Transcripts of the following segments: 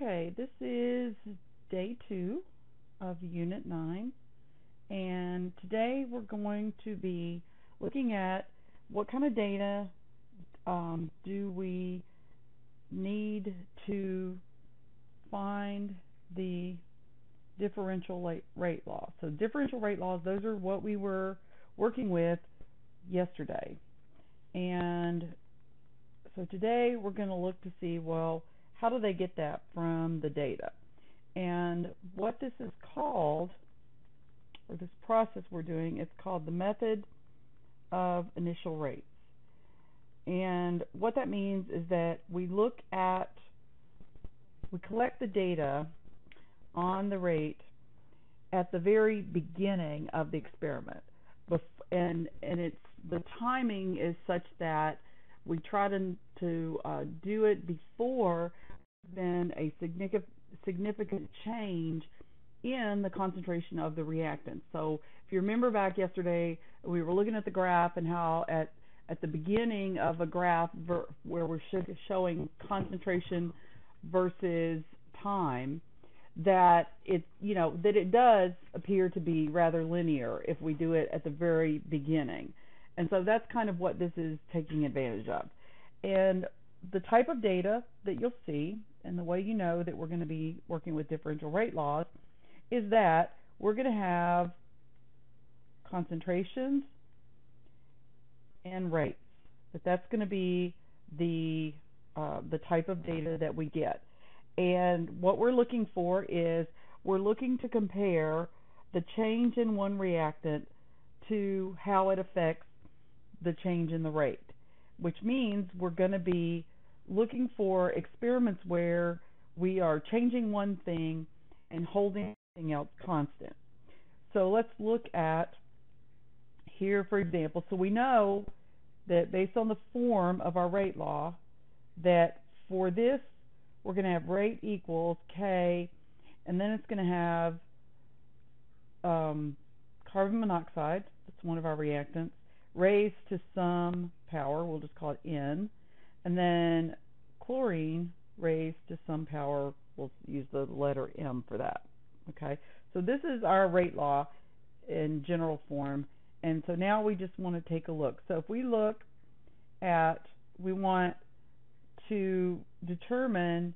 Okay, this is day two of Unit 9, and today we're going to be looking at what kind of data um, do we need to find the differential rate law. So differential rate laws, those are what we were working with yesterday. And so today we're going to look to see, well, how do they get that from the data? And what this is called, or this process we're doing, it's called the method of initial rates. And what that means is that we look at, we collect the data on the rate at the very beginning of the experiment. And, and it's, the timing is such that we try to, to uh, do it before been a significant change in the concentration of the reactant. So if you remember back yesterday, we were looking at the graph and how at at the beginning of a graph where we're showing concentration versus time, that it you know that it does appear to be rather linear if we do it at the very beginning. And so that's kind of what this is taking advantage of. And the type of data that you'll see and the way you know that we're going to be working with differential rate laws is that we're going to have concentrations and rates. That that's going to be the uh, the type of data that we get. And what we're looking for is we're looking to compare the change in one reactant to how it affects the change in the rate, which means we're going to be looking for experiments where we are changing one thing and holding something else constant. So let's look at here, for example. So we know that based on the form of our rate law, that for this, we're going to have rate equals K, and then it's going to have um, carbon monoxide, that's one of our reactants, raised to some power, we'll just call it N, and then chlorine raised to some power, we'll use the letter M for that. Okay, so this is our rate law in general form, and so now we just want to take a look. So if we look at, we want to determine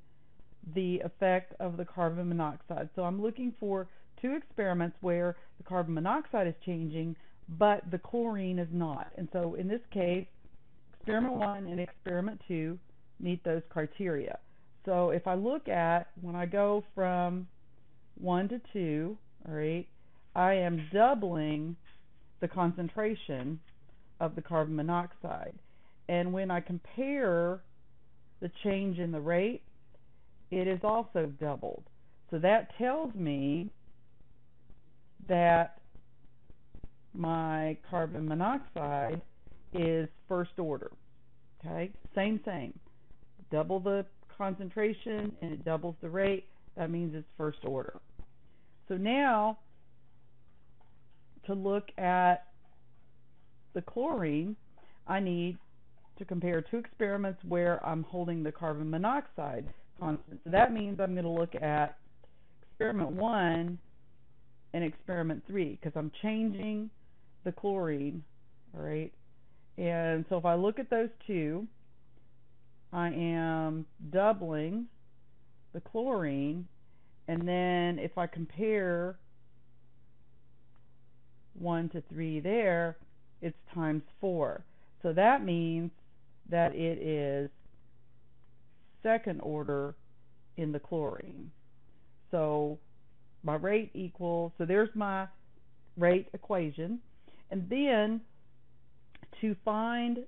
the effect of the carbon monoxide. So I'm looking for two experiments where the carbon monoxide is changing, but the chlorine is not. And so in this case, experiment one and experiment two meet those criteria. So if I look at when I go from 1 to 2, all right, I am doubling the concentration of the carbon monoxide. And when I compare the change in the rate, it is also doubled. So that tells me that my carbon monoxide is first order. Okay, same thing. Double the concentration and it doubles the rate. That means it's first order. So now, to look at the chlorine, I need to compare two experiments where I'm holding the carbon monoxide constant. So that means I'm going to look at experiment 1 and experiment 3 because I'm changing the chlorine, all right? And so if I look at those two, I am doubling the chlorine, and then if I compare 1 to 3 there, it's times 4. So that means that it is second order in the chlorine. So my rate equals, so there's my rate equation. And then to find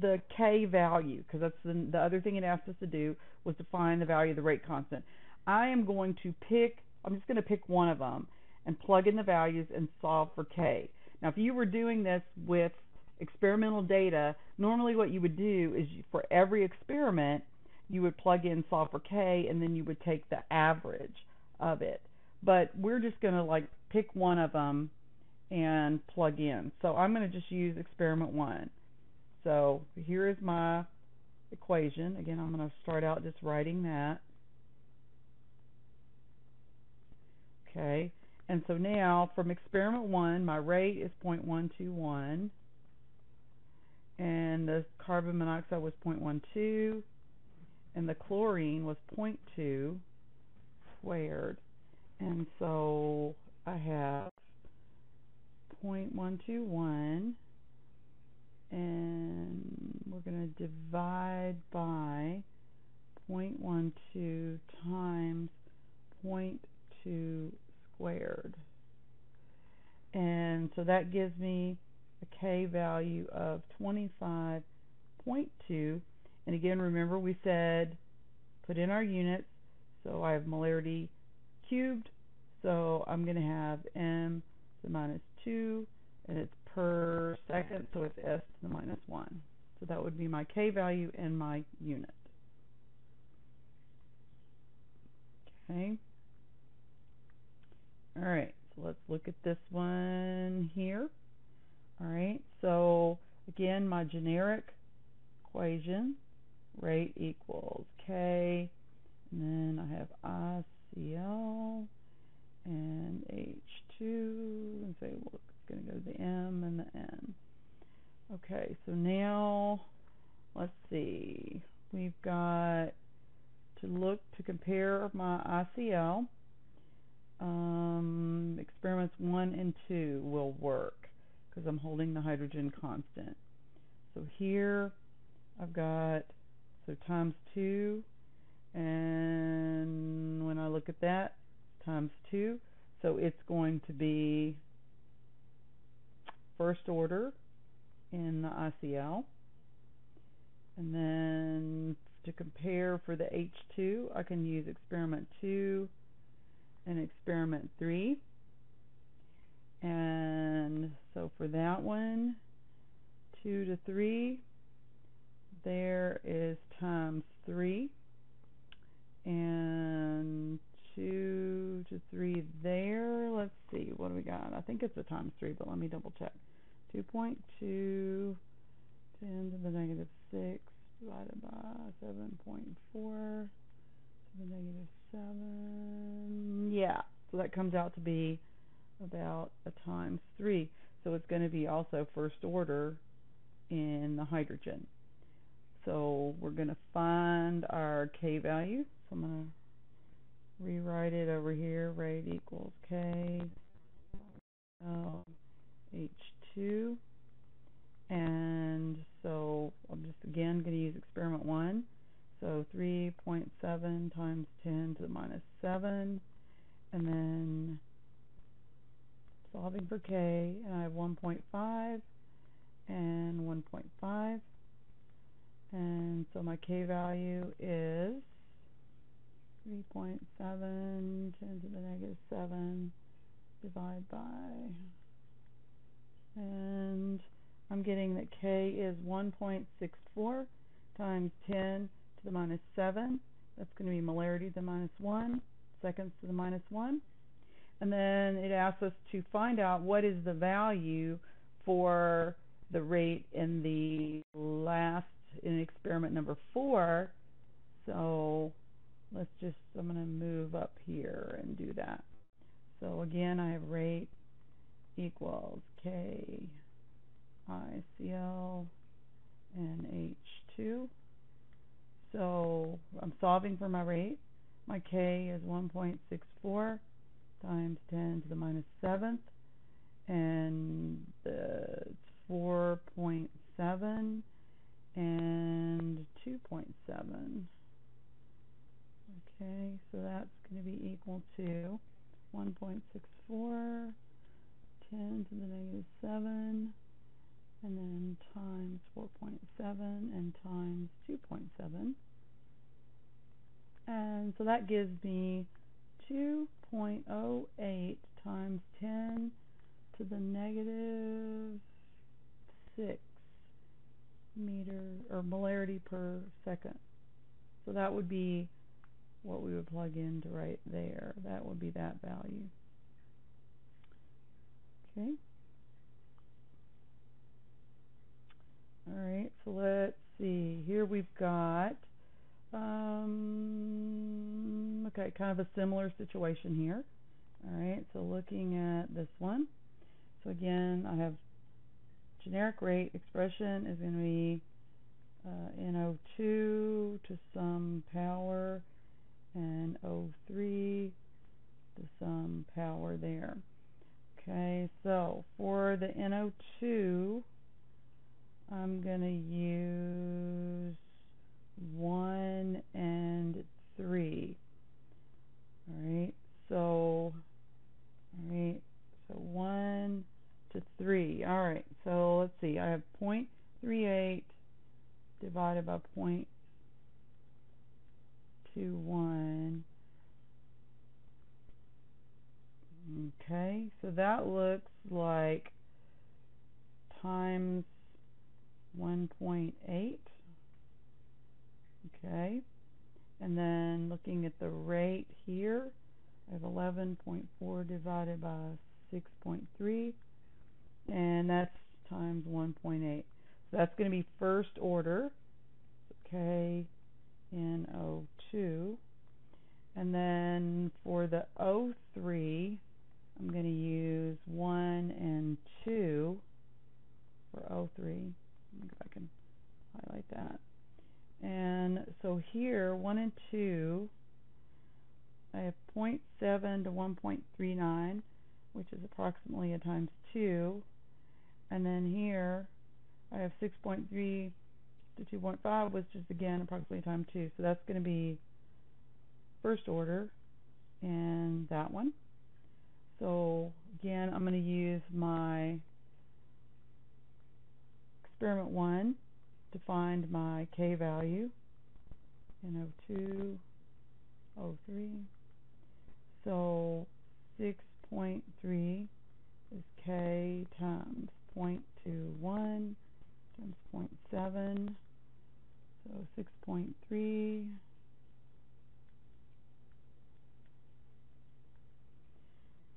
the K value, because that's the, the other thing it asked us to do, was to find the value of the rate constant. I am going to pick, I'm just going to pick one of them and plug in the values and solve for K. Now, if you were doing this with experimental data, normally what you would do is for every experiment, you would plug in solve for K and then you would take the average of it. But we're just going to like pick one of them and plug in. So I'm going to just use experiment one. So here is my equation. Again, I'm going to start out just writing that. Okay, and so now from experiment one, my rate is 0.121, and the carbon monoxide was 0.12, and the chlorine was 0.2 squared. And so I have 0.121, and we're going to divide by 0.12 times 0.2 squared. And so that gives me a K value of 25.2. And again, remember we said put in our units. So I have molarity cubed. So I'm going to have m to the minus 2, and it's per second, so it's s to the minus 1. So that would be my k value in my unit. Okay. All right, so let's look at this one here. All right, so again, my generic equation, rate equals K, and then I have ICL and H2, and say, well, it's going to go to the M and the N. Okay, so now, let's see, we've got to look to compare my ICL. Um, experiments 1 and 2 will work because I'm holding the hydrogen constant. So here I've got so times 2 and when I look at that times 2 so it's going to be first order in the ICL and then to compare for the H2 I can use experiment 2 and experiment 3 and so for that one 2 to 3 there is times 3 and 2 to 3 there. Let's see, what do we got? I think it's a times 3, but let me double check. 2.2 10 to the negative 6 divided by 7.4 to the negative 7. Yeah, so that comes out to be about a times 3. So it's going to be also first order in the hydrogen. So we're going to find our K value. So I'm going to rewrite it over here. Rate equals K L H2. And so I'm just again going to use experiment 1. So 3.7 times 10 to the minus 7. And then solving for K, and I have 1.5 and 1.5. And so my K value is 3.7, 10 to the negative 7, divide by, and I'm getting that K is 1.64 times 10 to the minus 7. That's going to be molarity to the minus 1, seconds to the minus 1. And then it asks us to find out what is the value for the rate in the last in experiment number four. So let's just, I'm going to move up here and do that. So again, I have rate equals K ICL and H2. So I'm solving for my rate. My K is 1.64 times 10 to the minus 7th, and it's 4.7 and 2.7. Okay, so that's going to be equal to 1.64, 10 to the negative 7, and then times 4.7 and times 2.7. And so that gives me 2.08 times 10 to the negative 6 meter or molarity per second. So that would be what we would plug into right there. That would be that value. Okay. All right, so let's see. Here we've got, um, okay, kind of a similar situation here. Alright, so looking at this one. So again, I have generic rate expression is going to be uh, NO2 to some power and O3 to some power there. Okay, so for the NO2, I'm going to use 1 and 3. Alright, so, alright, so 1 to 3. Alright, so let's see, I have 0.38 divided by 0.21. Okay, so that looks like times 1.8. Okay, and then looking at the rate here, I have 11.4 divided by 6.3, and that's times 1.8. So that's going to be first order, K N O 2 and then for the O3, I'm going to use 1 and 2 for O3. Let me go back and highlight that. And so here, 1 and 2, I have 0.7 to 1.39, which is approximately a times 2. And then here, I have 6.3 to 2.5, which is again approximately times 2. So that's going to be first order and that one. So again, I'm going to use my experiment 1 to find my K value NO2, O3. So 6.3 is K times 0.21 times 0.7. So 6.3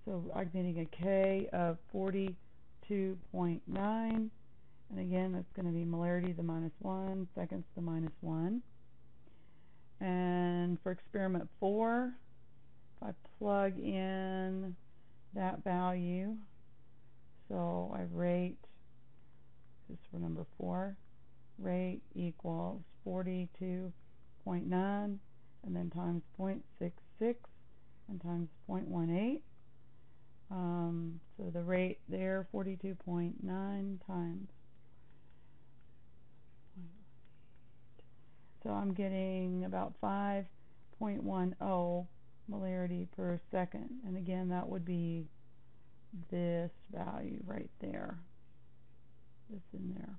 So I'm getting a K of 42.9. And again, that's going to be molarity the minus 1, seconds the minus 1. And for experiment 4, if I plug in that value, so I rate, this is for number 4, rate equals 42.9 and then times 0.66 and times 0.18 um, so the rate there, 42.9 times. So I'm getting about 5.10 molarity per second. And again, that would be this value right there. This in there.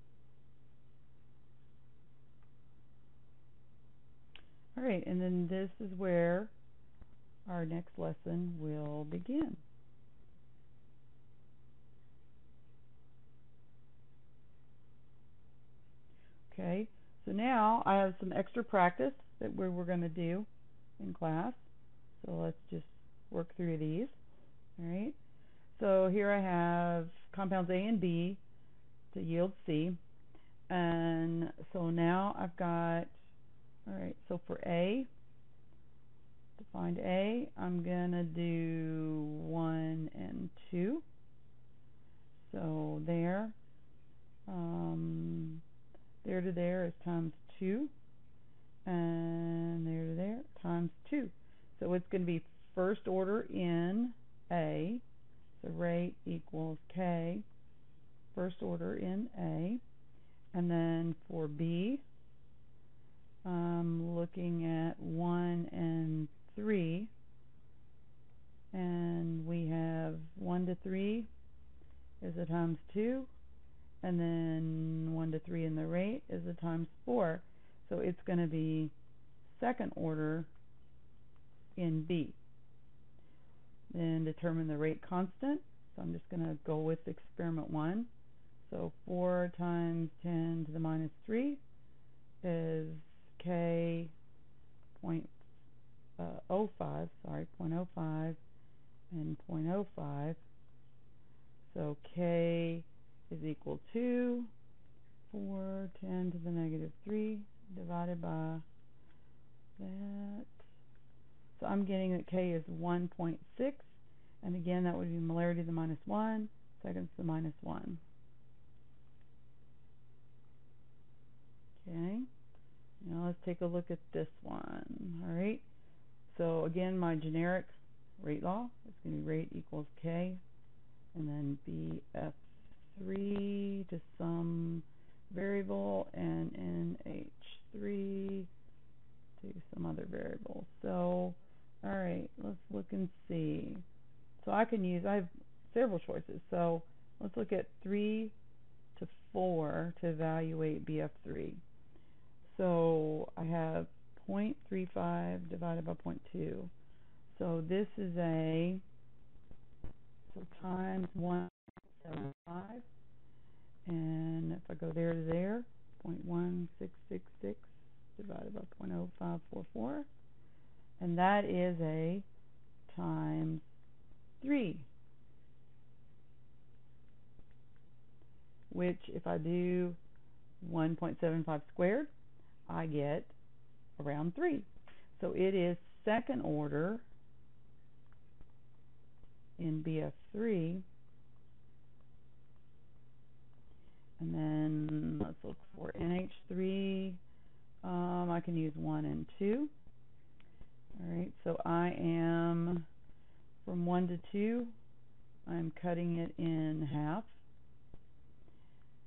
Alright, and then this is where our next lesson will begin. Okay, so now I have some extra practice that we we're going to do in class. So let's just work through these. Alright, so here I have compounds A and B to yield C. And so now I've got, alright, so for A, to find A, I'm going to do 1 and 2. So there. Um, there to there is times 2. And there to there times 2. So it's going to be first order in A. So rate equals K. First order in A. And then for B, I'm looking at 1 and 3. And we have 1 to 3 is a times 2 and then 1 to 3 in the rate is a times 4. So it's going to be second order in B. Then determine the rate constant. So I'm just going to go with experiment 1. So 4 times 10 to the minus 3 is K point, uh, 05, sorry, 0.05 and 0.05. So K is equal to 4, 10 to the negative 3 divided by that. So I'm getting that K is 1.6 And again, that would be molarity to the minus 1, seconds to the minus 1. Okay, now let's take a look at this one. All right, so again, my generic rate law is going to be rate equals K, and then BF3 to some variable, and NH3 to some other variable. So, all right, let's look and see. So I can use, I have several choices. So let's look at 3 to 4 to evaluate BF3. So I have 0.35 divided by 0.2. So this is a, so times 1.75. And if I go there to there, 0.1666 divided by 0.0544. And that is a times 3. Which, if I do 1.75 squared, I get around 3. So it is second order in BF3. And then let's look for NH3. Um, I can use 1 and 2. Alright, so I am from 1 to 2. I'm cutting it in half.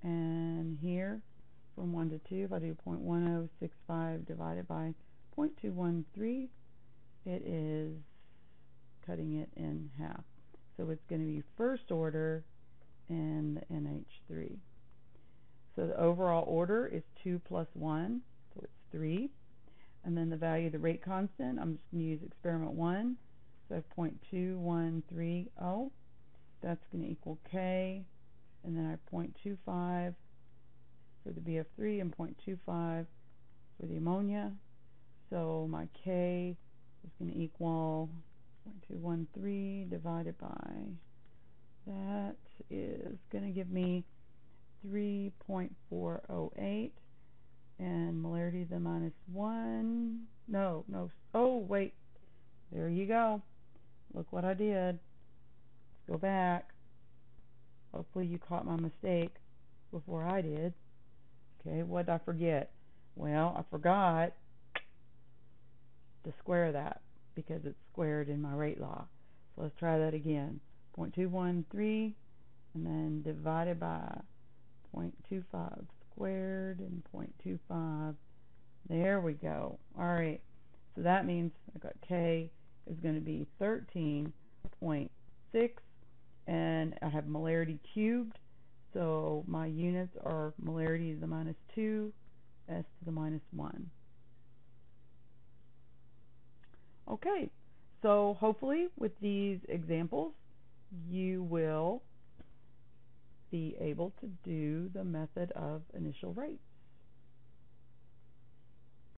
And here from 1 to 2, if I do 0.1065 divided by 0.213, it is cutting it in half. So it's going to be first order in the NH3. So the overall order is 2 plus 1, so it's 3. And then the value of the rate constant, I'm just going to use experiment 1, so 0.2130. That's going to equal K, and then I have 0.25 for the BF3 and 0.25 for the ammonia. So my K is going to equal 0.213 divided by that is going to give me 3.408 and molarity the minus 1 no no. Oh wait. There you go. Look what I did. Let's go back. Hopefully you caught my mistake before I did. Okay, what did I forget? Well, I forgot to square that because it's squared in my rate law. So let's try that again. 0.213 and then divided by 0.25 squared and 0.25. There we go. All right. So that means I got K is going to be 13.6 and I have molarity cubed so my units are molarity to the minus 2, S to the minus 1. Okay, so hopefully with these examples you will be able to do the method of initial rate.